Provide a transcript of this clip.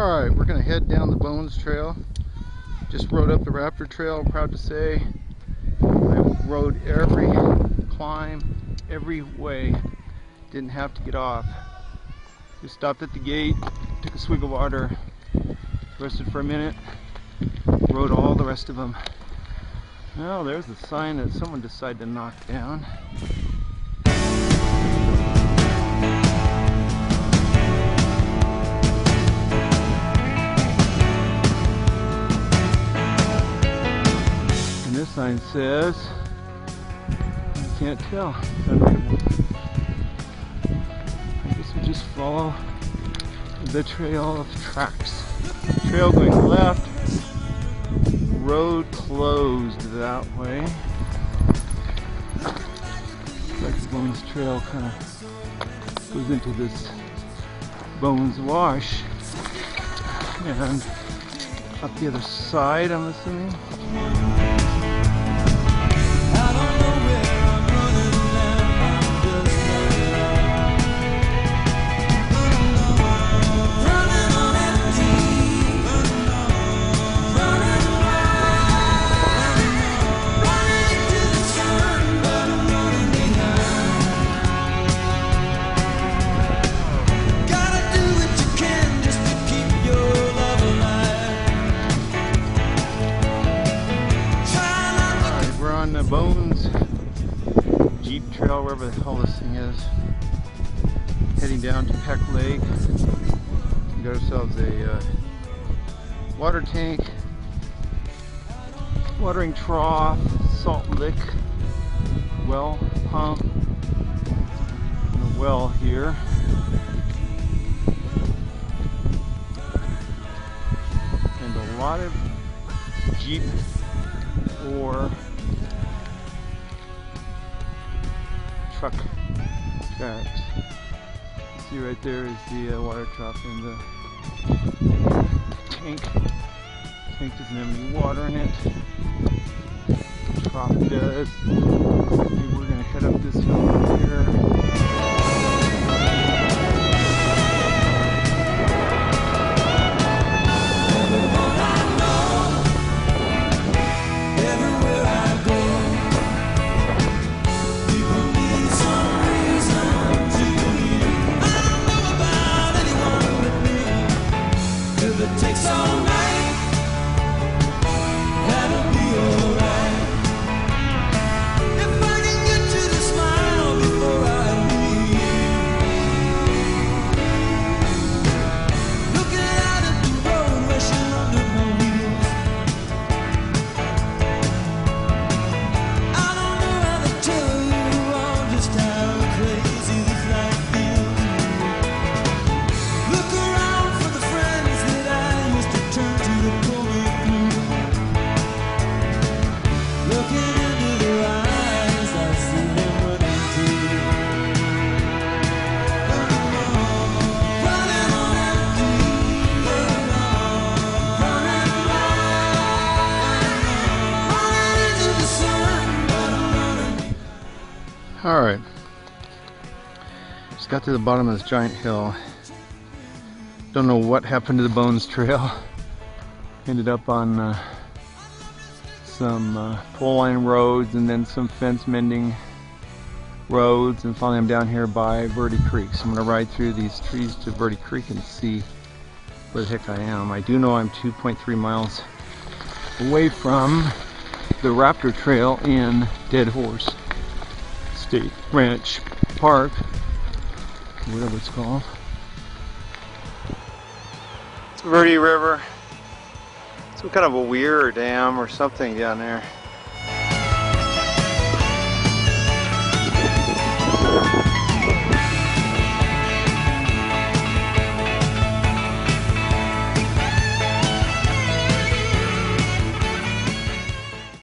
Alright, we're gonna head down the Bones Trail. Just rode up the Raptor Trail, I'm proud to say. I rode every climb, every way. Didn't have to get off. Just stopped at the gate, took a swig of water, rested for a minute, rode all the rest of them. Well, there's a sign that someone decided to knock down. Sign says, I can't tell. I guess we just follow the trail of tracks. Trail going left, road closed that way. Like the Bones Trail kind of goes into this Bones Wash. And up the other side, I'm assuming. The Bones Jeep Trail, wherever the hell this thing is. Heading down to Peck Lake. We got ourselves a uh, water tank, watering trough, salt lick, well pump, and a well here. And a lot of Jeep or truck tracks. See right there is the uh, water trough and the tank. Tank doesn't have any water in it. The trough does. Maybe we're gonna head up this hill right here. Alright. Just got to the bottom of this giant hill. Don't know what happened to the Bones Trail. Ended up on uh, some uh, pole line roads and then some fence mending roads and finally I'm down here by Verde Creek. So I'm going to ride through these trees to Verde Creek and see where the heck I am. I do know I'm 2.3 miles away from the Raptor Trail in Dead Horse. State Ranch Park, whatever it's called. It's Verde River. Some kind of a weir or dam or something down there.